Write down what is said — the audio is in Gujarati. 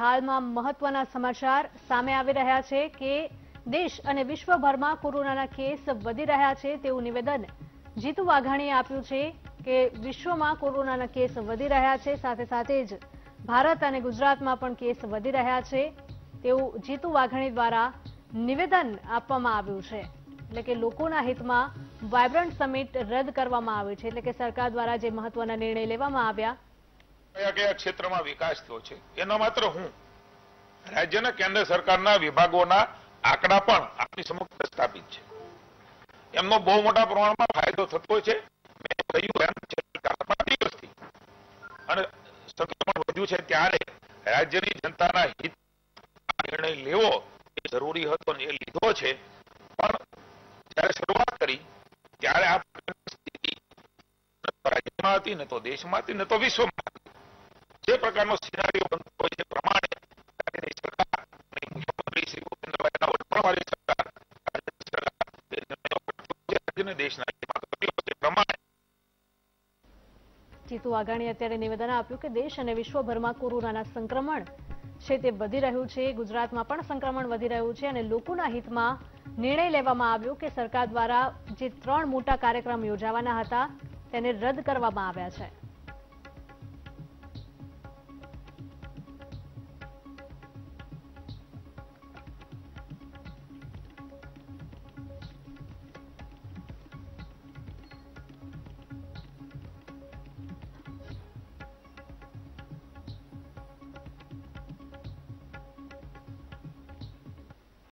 હાલમાં મહત્વના સમાચાર સામે આવી રહ્યા છે કે દેશ અને વિશ્વભરમાં કોરોનાના કેસ વધી રહ્યા છે તેવું નિવેદન જીતુ વાઘાણીએ આપ્યું છે કે વિશ્વમાં કોરોનાના કેસ વધી રહ્યા છે. સાથે સાથે જ ભારત અને ગુજરાતમાં પણ કેસ વધી રહ્યા છે તેવું જીતુ વાઘાણી દ્વારા નિવેદન આપવામાં આવ્યું છે. એટલે કે લોકોના હિતમાં વાયબ્રન્ટ સમિટ રદ કરવામાં આવી છે. એટલે કે સરકાર દ્વારા જે મહત્વના નિર્ણય લેવામાં આવ્યા કયા કયા ક્ષેત્રમાં વિકાસ થયો છે, એનો માત્ર હું. રાજ્યના કેન્દ્ર સરકારના વિભાગોના આંકડા પણ આપની સમક્ષ સ્થાપિત છે. એમનો બહુ મોટા પ્રમાણમાં ફાયદો થતો છે. મેં અને સંક્રમણ વધ્યું છે ત્યારે રાજ્યની જનતાના હિત નિર્ણય લેવો એ જરૂરી હતો એ લીધો છે. પણ જ્યારે શરૂઆત કરી, ત્યારે આ રાજ્યમાં હતી ને તો દેશમાં હતી ને તો વિશ્વમાં જે પ્રકારનો સિનારીઓ બનતો હોય છે. પ્રમાણે મુખ્યમંત્રી શ્રી ભૂપેન્દ્રભાઈના વડપણવાળી સરકાર સંક્રમણ છે તે વધી રહ્યું છે. ગુજરાતમાં પણ સંક્રમણ વધી રહ્યું છે અને લોકોના હિતમાં નિર્ણય લેવામાં આવ્યો કે સરકાર દ્વારા જે ત્રણ મોટા કાર્યક્રમ યોજાવાના હતા તેને રદ કરવામાં આવ્યા છે.